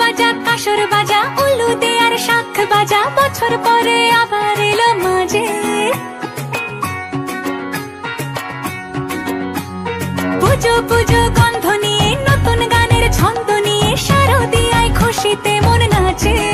বাজা, কাসর বাজা উলু দে শাখ বাজা, বছর পরে আবার এলো মাঝে। পুজো পুজো, গন্ধ নিয়ে, নতুন গানের ছন্দ নিয়ে সারদিয়ায় খুশিতে মন নাচে।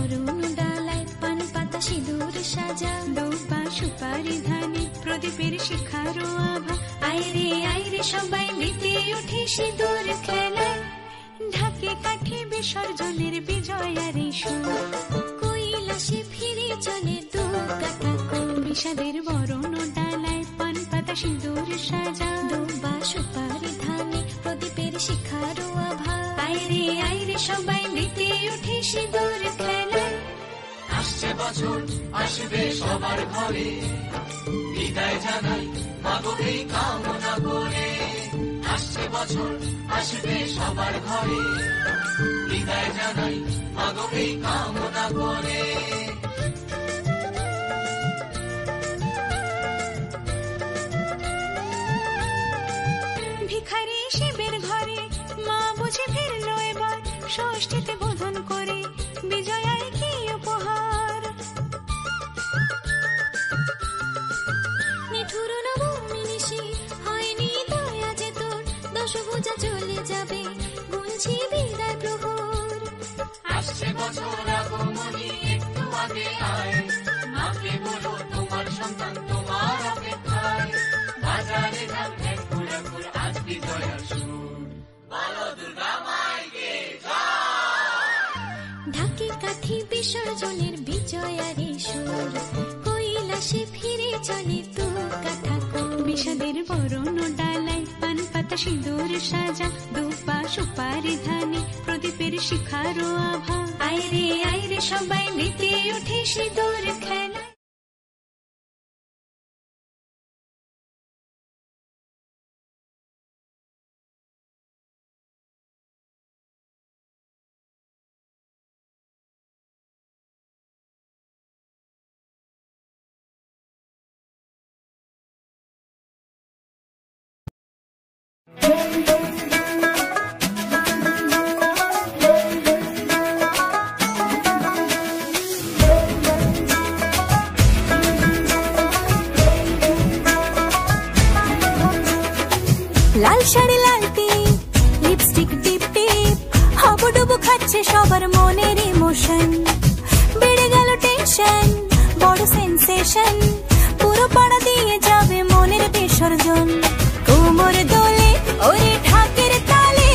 অরুণ পান পাতা সিঁদুর সাজা দৌপা সুপারি ধানে, প্রদীপের শিখারো আভা। আইরে আইরে সবাই মেতে উঠে সিঁদুর ঢাকে কাঠি বিসর্জনের বিজয় আর ফিরে চলে দু বিষাদের বরণ ডালায় পান পাতা সিঁদুর সাজা, দৌবা, সুপারি ধানে, প্রদীপের শিখারো আভা। আইরে আইরে সবাই মেতে উঠে সিঁদুর আসছে বছর, আসবে সবার ঘরে। বিদায় জানাই কামনা করে। আসছে বছর, আসবে সবার ঘরে। বিদায় জানাই কামনা করে। ভিখারি শিবের ঘরে, মা বুঝে ফিরলো এবার, ষষ্ঠীতে ঢাকি কাঠি বিসর্জনের বিজয়ারে সুর। কৈলাসে ফিরে চলে তু কথা বিষাদের বরণ ডালায় পাতা সিঁদুর সাজা দুপা সুপারি ধানে, প্রদীপের শিখারো আভা। আইরে আইরে সবাই মেতে উঠে সিঁদুর খেলা। সেন্সেশন পুরো পাড়া দিয়ে যাবে মনের বিসর্জন। কোমর দোলে, ওরে ঢাকের তালে।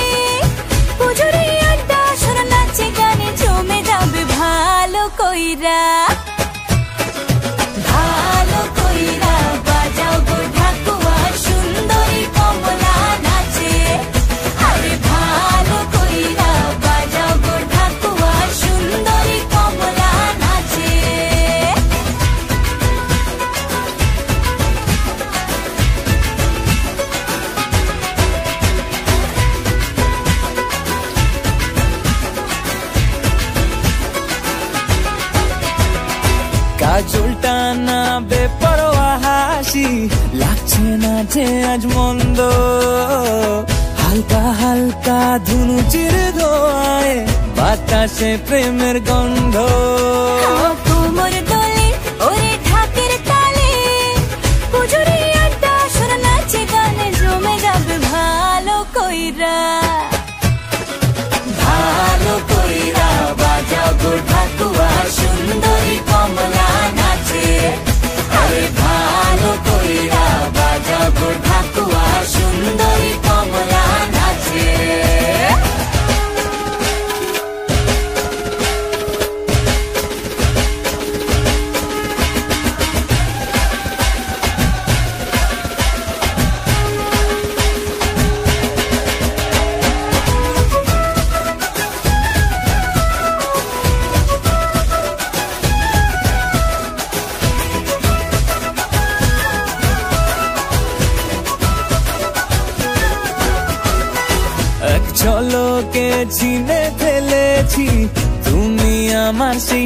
পুজোরে আড্ডা সর নাচে গানে জমে যাবে ভালো কইরা।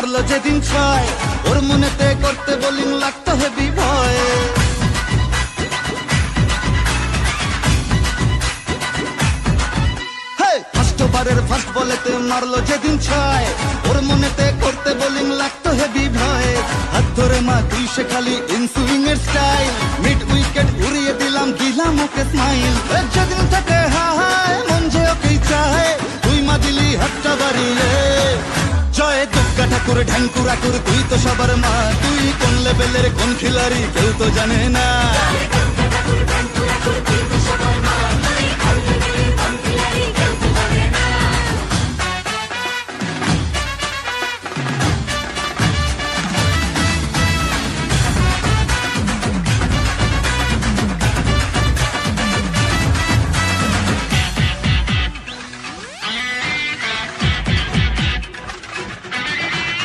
মারলো যেদিন ছয়। ওর মনেতে করতে বোলিং লাগতো হেভি ভয়। ওভারের ফার্স্ট বলেতে মারলো যেদিন ছয়। ওর মনেতে করতে বোলিং লাগতো হেভি ভয়। হাত ধরে মা তুই খালি ইনসুইং এর স্টাইল মিড উইকেট উড়িয়ে দিলাম দিলাম ওকে স্মাইল দুর্গা ঠাকুর ঢ্যাঙ্কুর আকুর তুই তো সবার মা। তুই কোন লেভেলের কোন খিলাড়ি, কেউ তো জানে না।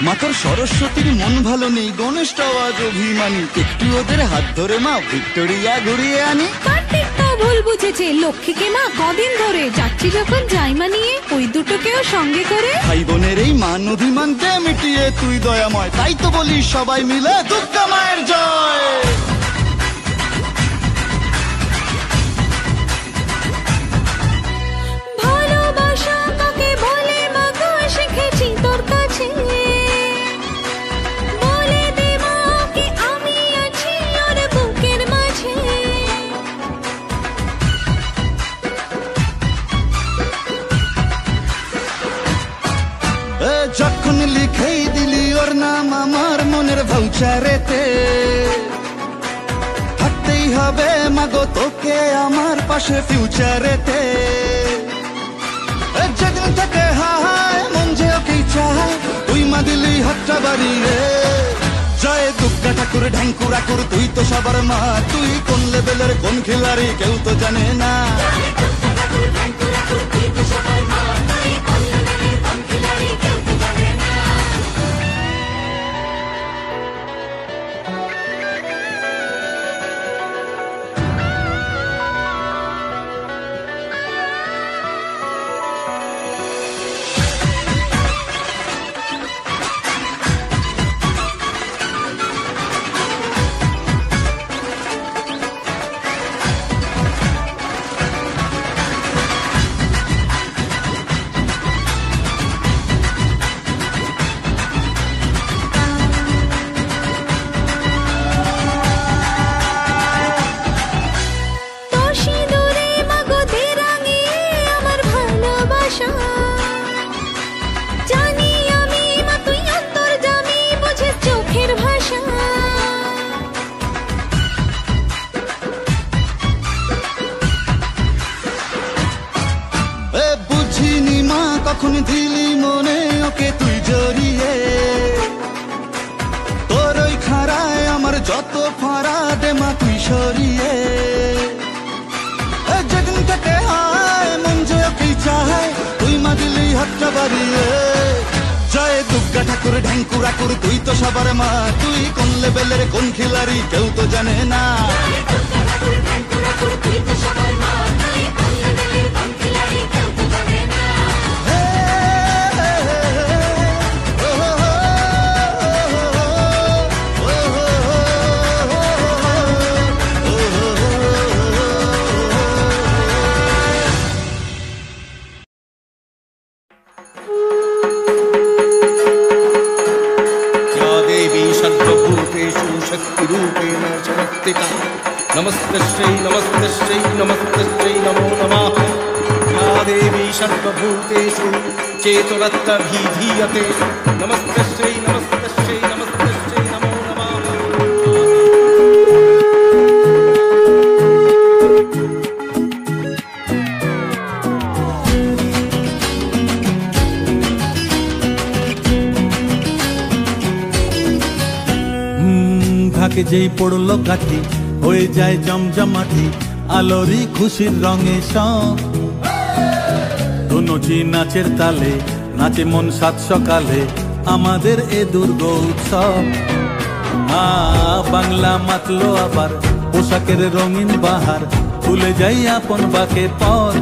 মাতর সরস্বতীর মন ভালো নেই গণেশটাও আজ অভিমানী। একটু ওদের হাত ধরে মা ভিক্টোরিয়া ঘুরিয়ে আনি। কার্তিক ভুল বুঝেছে লক্ষ্মীকে মা কদিন ধরে যাচ্ছি যখন যাই মানিয়ে ওই দুটোকেও সঙ্গে করে। ভাই বোনের এই মান অভিমানকে মিটিয়ে তুই দয়াময় তাই তো বলি সবাই মিলে দুর্গা মায়ের জয়। মনের ভাউচারেতে থাকতেই হবে মাগো, তোকে আমার পাশে ফিউচারেতে যেদিন থেকে হায়, মন যে ওকেই চায়, তুই মা দিলি হাতটা বাড়িয়ে জয় দুর্গা ঠাকুর, ঢ্যাঙ্কুর আকুর তুই তো সবার মা, তুই কোন লেভেলের কোন খিলাড়ি, কেউ তো জানে না। তুই তো সবার মা তুই কোন লেভেলের কোন খিলাড়ি কেউ তো জানে না। কাঠি হয়ে যায় জমজমাটি, আলোরই খুশির রঙে সব। দুনচি নাচের তালে, নাচে মন সাত সকালে, আমাদের এ দুর্গ উৎসব। বাংলা মাতলো আবার, পোশাকের রঙিন বাহার ভুলে যাই আপন বাকে পর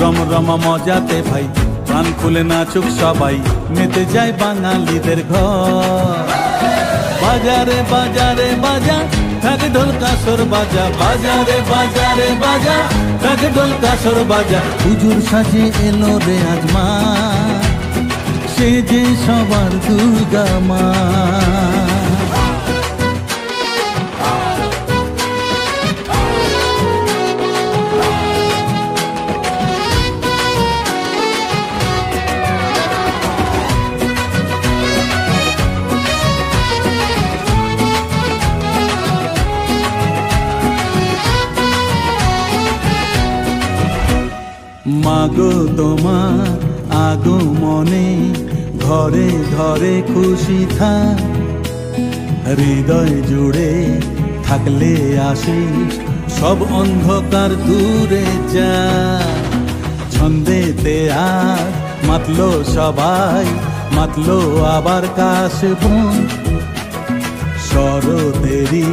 রম রম মজাতে ভাই, প্রাণ খুলে নাচুক সবাই, মেতে যায় বাঙালিদের ঘর। বাজারে বাজারে, বাজা। থাকে ঢোল কাসর বাজা। বাজারে বাজারে, বাজা। থাকে ঢোল কাসর বাজা। হুজুর সাজে এলো রে আজমা। সে যে সবার দুর্গা মা। মাগো তোমার আগমনে, ঘরে ঘরে খুশি থাক। হৃদয় জুড়ে থাকলে আসিস সব অন্ধকার দূরে যা ছন্দেতে আর মাতলো সবাই, মাতলো আবার কাশ বোন শরতেরি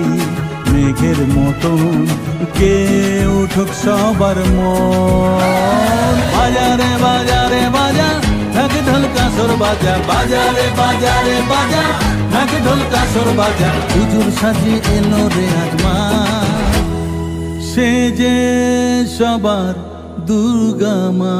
মেঘের মতন কে উঠুক সবার মন। বাজারে বাজারে বাজা ঢাক ঢোল কাসর বাজা বাজারে বাজারে বাজা ঢাক ঢোল কাসর বাজা। হুজুর সাজে এলো রে আজমা সে যে সবার দুর্গা মা।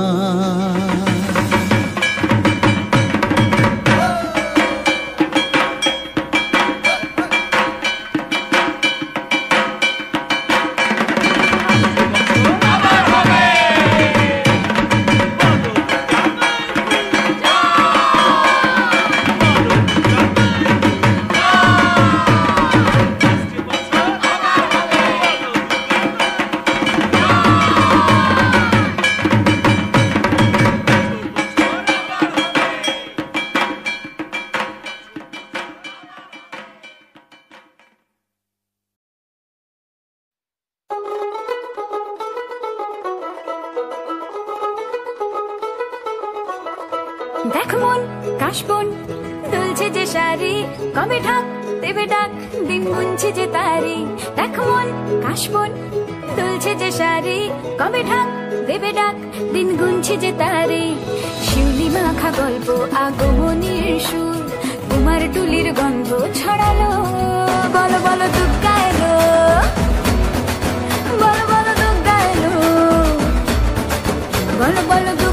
দেখ মন কাশবন দুলছে যে শাড়ি, কবে ঢাক দেবে ডাক? দিন গুনছে যে তারি। দেখ মন কাশবন দুলছে যে শাড়ি, কবে ঢাক দেবে ডাক? দিন গুনছে যে তারি। শিউলি মাখা গল্প, আগমনীর সুর। কুমার টুলির গন্ধ ছড়ালো। বলো বলো দুর্গা এলো বলো বলো দুর্গা এলো বলো বলো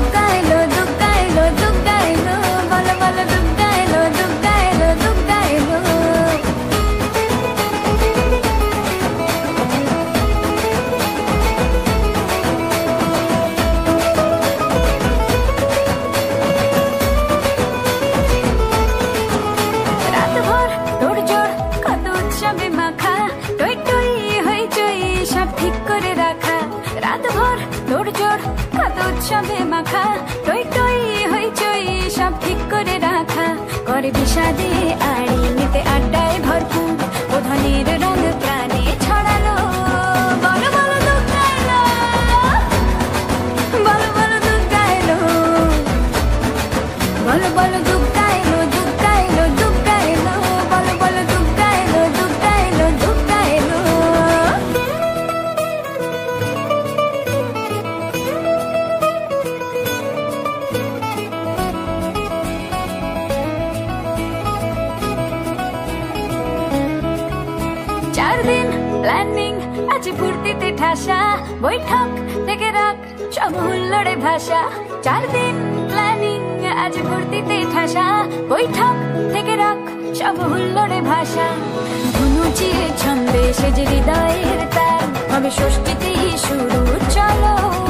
উৎসবে মাখা টই টই হইচই সব ঠিক করে রাখা। করে বিষাদে আড়ি ঠাসা বৈঠক থেকে রাখ সব হুল্লোড়ে ভাষা। চার দিন প্ল্যানিং আজ ভর্তিতে ঠাসা। বৈঠক থেকে রাখ সব হুল্লোড়ে ভাষা। ধুনুচিয়ে ছন্দে সেজে হৃদয়ের তার হবে ষষ্ঠীতেই শুরু, চলো।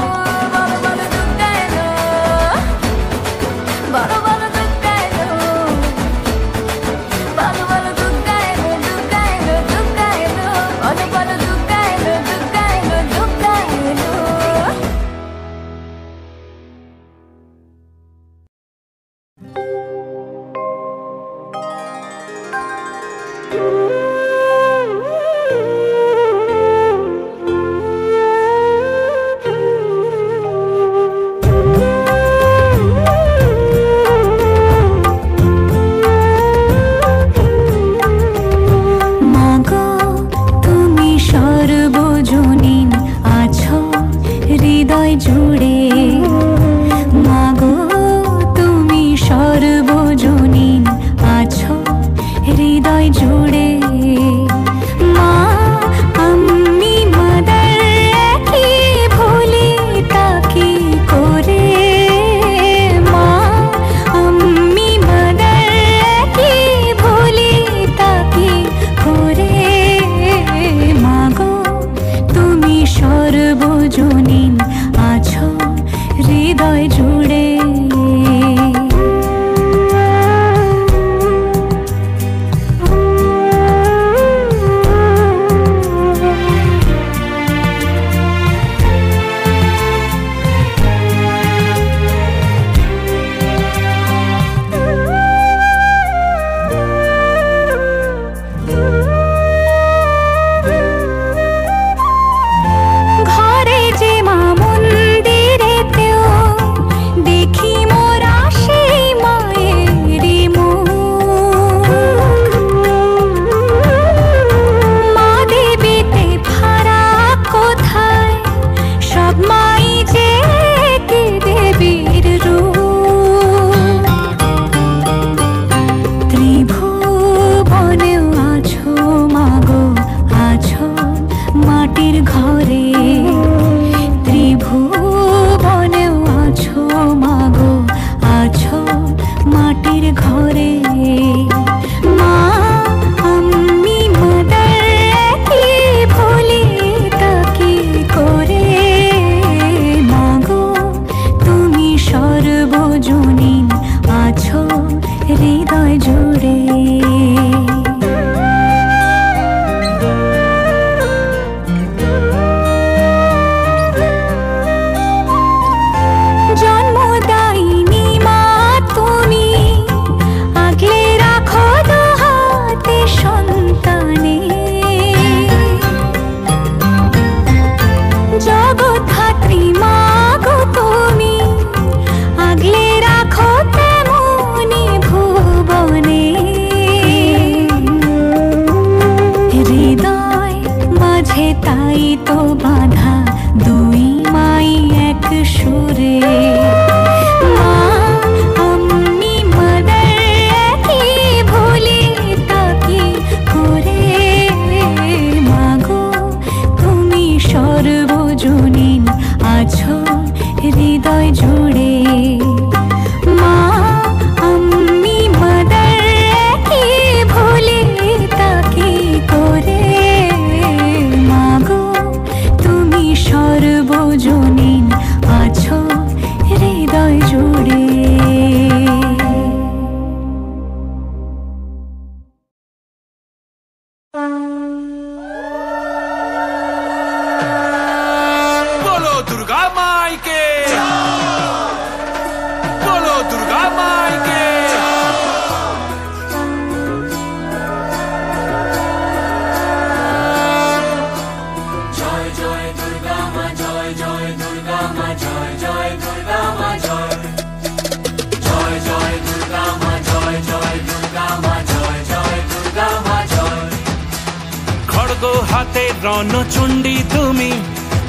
রণচণ্ডী তুমি,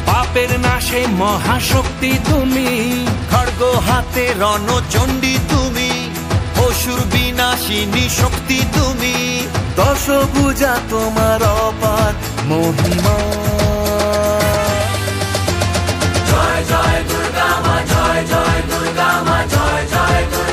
পাপের নাশে মহাশক্তি তুমি। খড়গ হাতে রণচণ্ডী তুমি, অসুর বিনাশিনী শক্তি তুমি। দশ পূজা তোমার অপার মহিমা। জয় জয় দুর্গা মা, জয় জয় দুর্গা মা, জয় জয় দুর্গা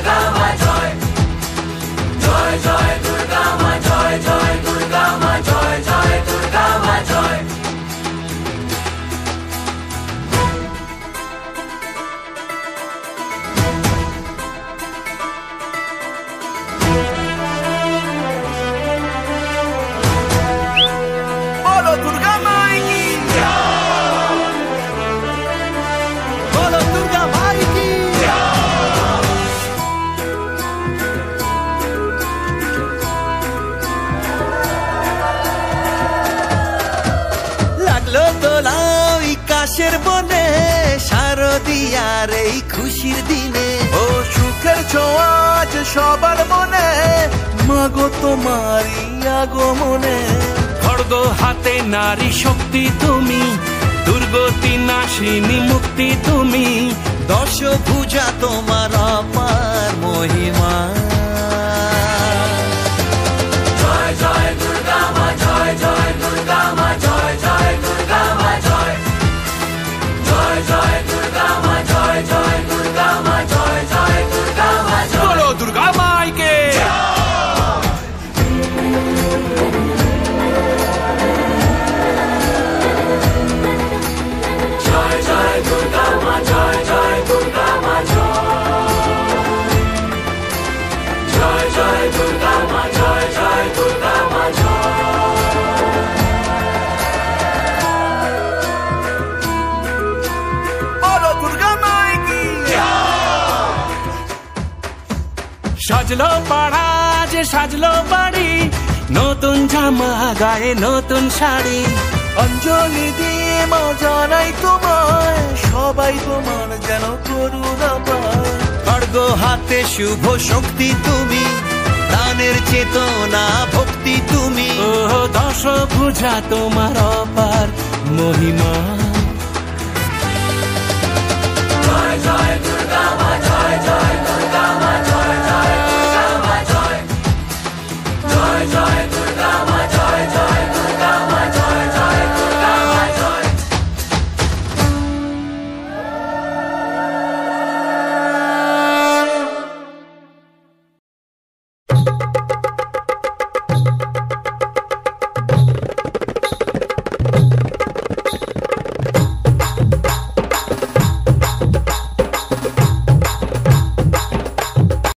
নারী শক্তি তুমি দুর্গতি নাশিনী মুক্তি তুমি দশ পূজা তোমার অপার মহিমা। সাজলো পাড়া যে সাজলো বাড়ি। নতুন জামা গায়ে নতুন শাড়ি। অঞ্জলি দিয়ে জানাই তোমায় সবাই তোমার যেন করুণা হাতে শুভ শক্তি তুমি দানের চেতনা ভক্তি তুমি। ও দশ পূজা তোমার অপার মহিমা। জয় জয়।